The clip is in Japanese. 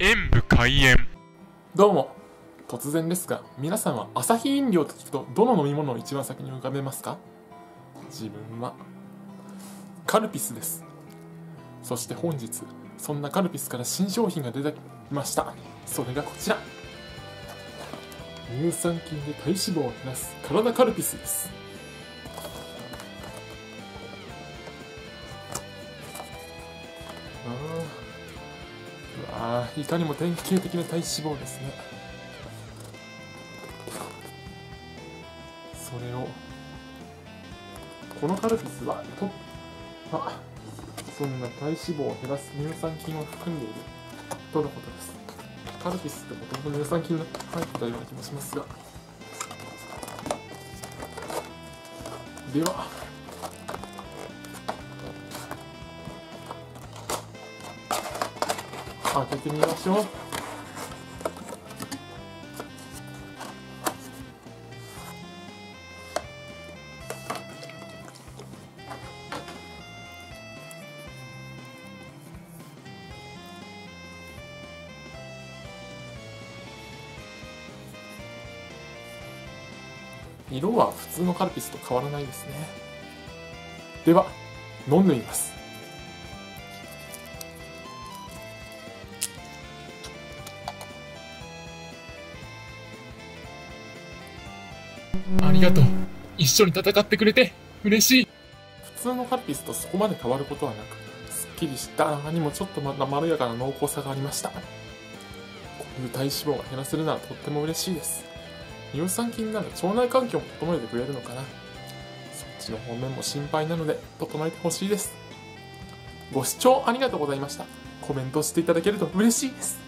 演武開演。どうも。突然ですが皆さんはアサヒ飲料と聞くとどの飲み物を一番先に浮かべますか？自分は。カルピスです。そして本日そんなカルピスから新商品が出てきました。それがこちら。乳酸菌で体脂肪を減らす体カルピスです。あーうわーいかにも典型的な体脂肪ですね。それをこのカルピスはとあそんな体脂肪を減らす乳酸菌を含んでいるとのことです。カルピスってもともと乳酸菌が入ってたような気もしますが。では開けてみましょう。色は普通のカルピスと変わらないですね。では飲んでみます。ありがとう。一緒に戦ってくれて嬉しい。普通のカルピスとそこまで変わることはなくすっきりした。中にもちょっとまだまろやかな濃厚さがありました。こういう体脂肪が減らせるのはとっても嬉しいです。乳酸菌なら腸内環境も整えてくれるのかな。そっちの方面も心配なので整えてほしいです。ご視聴ありがとうございました。コメントしていただけると嬉しいです。